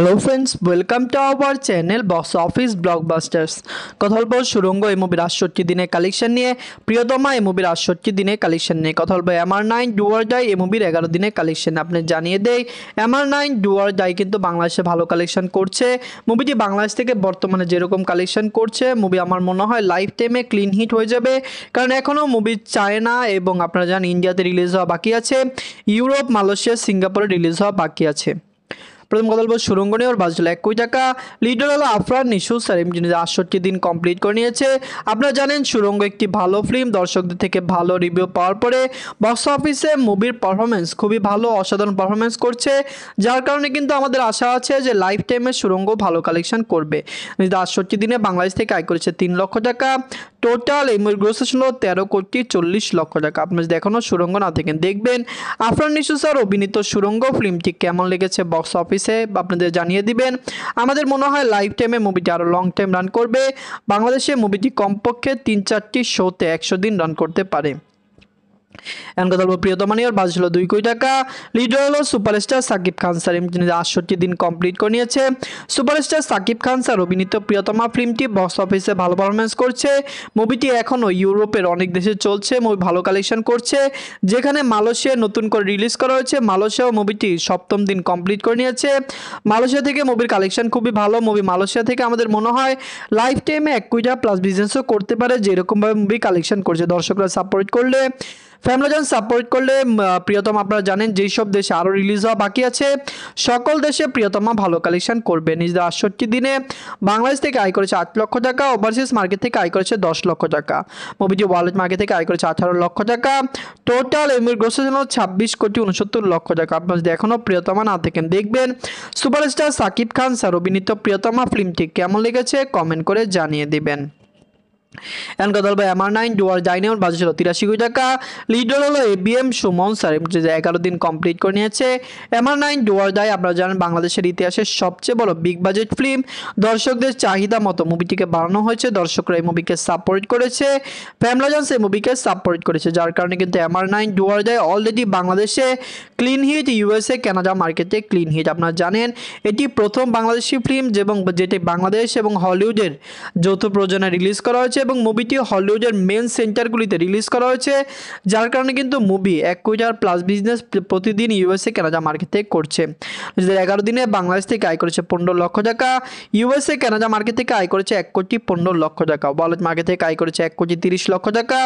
Hello friends welcome to our channel box office blockbusters কথা বলব সুরঙ্গ, এই মুভির আটষট্টি দিনের কালেকশন নিয়ে, প্রিয়তমা, এই মুভির আটষট্টি দিনের কালেকশন নিয়ে। কথা বলব এমআর নাইন ডুয়ার ডাই এই মুভির এগারো দিনের কালেকশন আপনি জানিয়ে দেই। এমআর নাইন ডুয়ার ডাই কিন্তু বাংলাদেশে ভালো কালেকশন করছে। মুভিটি বাংলাদেশ থেকে বর্তমানে যেরকম কালেকশন করছে মুভি আমার মনে হয় লাইফ টাইমে ক্লিন হিট হয়ে যাবে। কারণ এখনও মুভি চায়না এবং আপনারা জানেন ইন্ডিয়াতে রিলিজ হওয়া বাকি আছে। ইউরোপ মালয়েশিয়া সিঙ্গাপুরে রিলিজ হওয়া বাকি আছে। প্রথম কথা বলব, সুরঙ্গ নিয়ে ওর বাজছিল এক কোটি টাকা লিডার হলো আফরান নিশু। সারিম যিনি আটষট্টি দিন কমপ্লিট করে নিয়েছে। আপনারা জানেন, সুরঙ্গ একটি ভালো ফিল্ম দর্শকদের থেকে ভালো রিভিউ পাওয়ার পরে বক্স অফিসে মুভির পারফরমেন্স খুবই ভালো, অসাধারণ পারফরমেন্স করছে। যার কারণে কিন্তু আমাদের আশা আছে যে লাইফ টাইমে সুরঙ্গ ভালো কালেকশন করবে। আটষট্টি দিনে বাংলাদেশ থেকে আয় করেছে তিন লক্ষ টাকা। টোটাল এই মুভির গ্রোস ছিল তেরো কোটি চল্লিশ লক্ষ টাকা। আপনি যদি এখনও সুরঙ্গ না থাকেন, দেখবেন আফরান নিশু স্যার অভিনীত সুরঙ্গ ফিল্মটি কেমন লেগেছে বক্স অফিসে বা আপনাদের জানিয়ে দিবেন। আমাদের মনে হয় লাইফ টাইমে মুভিটি আরও লং টাইম রান করবে। বাংলাদেশে মুভিটি কমপক্ষে তিন চারটি শোতে একশো দিন রান করতে পারে। এখন কথা বলব প্রিয়তমানিয়ার বাজ ছিল দুই কোটি টাকা। লিডার হলো সুপারস্টার সাকিব খান স্যার যিনি আটষট্টি দিন কমপ্লিট করে নিয়েছে। সুপারস্টার সাকিব খান স্যার, অভিনীত প্রিয়তমা ফিল্মটি বক্স অফিসে ভালো পারফরমেন্স করছে। মুভিটি এখনও ইউরোপের অনেক দেশে চলছে মুভি ভালো কালেকশন করছে। যেখানে মালয়েশিয়া নতুন করে রিলিজ করা হয়েছে, মালয়েশিয়াও মুভিটি সপ্তম দিন কমপ্লিট করে নিয়েছে। মালয়েশিয়া থেকে মুভির কালেকশন খুবই ভালো মুভি মালয়েশিয়া থেকে আমাদের মনে হয় লাইফ টাইমে এক কোটি টাকা প্লাস বিজনেসও করতে পারে, যেরকমভাবে মুভি কালেকশন করছে। দর্শকরা সাপোর্ট করলে ফ্যামিলিজন সাপোর্ট করলে প্রিয়তম আপনারা জানেন যেই সব দেশে আরও রিলিজ হওয়া বাকি আছে। সকল দেশে প্রিয়তমা ভালো কালেকশন করবে। নিজেদের আটষট্টি দিনে বাংলাদেশ থেকে আয় করেছে আট লক্ষ টাকা ওভারসিজ মার্কেট থেকে আয় করেছে দশ লক্ষ টাকা। মুভিটি ওয়ার্ল্ড মার্কেট থেকে আয় করেছে আঠারো লক্ষ টাকা। টোটাল এমির গ্রোসের জন্য ছাব্বিশ কোটি উনসত্তর লক্ষ টাকা। আপনার যদি এখনও প্রিয়তমা না থাকেন, দেখবেন সুপারস্টার সাকিব খান স্যার অভিনীত প্রিয়তমা ফিল্মটি কেমন লেগেছে? কমেন্ট করে জানিয়ে দিবেন। এখন কথা বলব এমআর নাইন ডুয়ার জাইনিয়র বাজে ছিল তিরাশি কোটি টাকা। লিডার হলো এবিএম সুমন স্যার যে এগারো দিন কমপ্লিট করে নিয়েছে। এমআর নাইন ডুয়ার দায় আপনারা জানেন বাংলাদেশের ইতিহাসের সবচেয়ে বড় বিগ বাজেট ফিল্ম দর্শকদের চাহিদা মতো মুভিটিকে বানানো হয়েছে, দর্শকরা এই মুভিকে সাপোর্ট করেছে। ফ্যামলাজান্স এই মুভিকে সাপোর্ট করেছে, যার কারণে কিন্তু এমআর নাইন ডুয়ার দায় অলরেডি বাংলাদেশে ক্লিন হিট ইউএসএ কানাডা মার্কেটে ক্লিন হিট আপনারা জানেন। এটি প্রথম বাংলাদেশি ফিল্ম এবং যেটি বাংলাদেশ এবং হলিউডের যৌথ প্রযোজনায় রিলিজ করা হয়েছে। এবং মুভিটি হলিউডের মেন সেন্টারগুলিতে রিলিজ করা হয়েছে, যার কারণে কিন্তু মুভি এক কোটি টাকার প্লাস বিজনেস প্রতিদিন ইউএসএ কানাডা মার্কেট থেকে করছে। নিজেদের এগারো দিনে বাংলাদেশ থেকে আয় করেছে পনেরো লক্ষ টাকা ইউএসএ কানাডা মার্কেট থেকে আয় করেছে এক কোটি পনেরো লক্ষ টাকা, ওয়ালেট মার্কেট থেকে আয় করেছে এক কোটি তিরিশ লক্ষ টাকা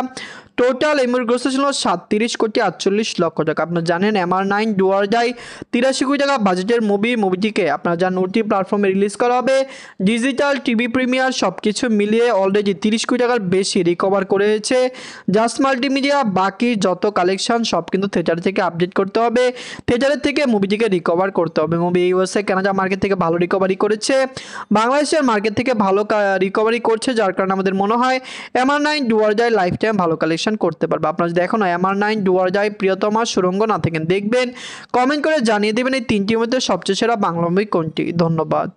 টোটাল গ্রোস ছিল সাতত্রিশ কোটি আটচল্লিশ লক্ষ টাকা। আপনারা জানেন এমআর নাইন ডুয়ার যায় তিরাশি কোটি টাকা বাজেটের মুভি মুভিটিকে আপনারা জানেন ওটি প্ল্যাটফর্মে রিলিজ করা হবে। ডিজিটাল টিভি প্রিমিয়ার সব কিছু মিলিয়ে অলরেডি তিরিশ কোটি টাকার বেশি রিকভার করেছে। জাস্ট মাল্টিমিডিয়া বাকি যত কালেকশন সব কিন্তু থিয়েটার থেকে আপডেট করতে হবে। থিয়েটারের থেকে মুভিটিকে রিকভার করতে হবে। মুভি ইউএসএ কানাডা মার্কেট থেকে ভালো রিকভারি করেছে। বাংলাদেশের মার্কেট থেকে ভালো রিকভারি করছে, যার কারণে আমাদের মনে হয় এমআর নাইন ডুয়ার যায় লাইফ টাইম ভালো কালেকশন করতে পারবে। আপনারা যদি এখন এমআর নাইন ডুয়ার যায় প্রিয়তমা সুরঙ্গ না থাকেন দেখবেন কমেন্ট করে জানিয়ে দেবেন এই তিনটির মধ্যে সবচেয়ে সেরা বাংলা মুভি কোনটি? ধন্যবাদ।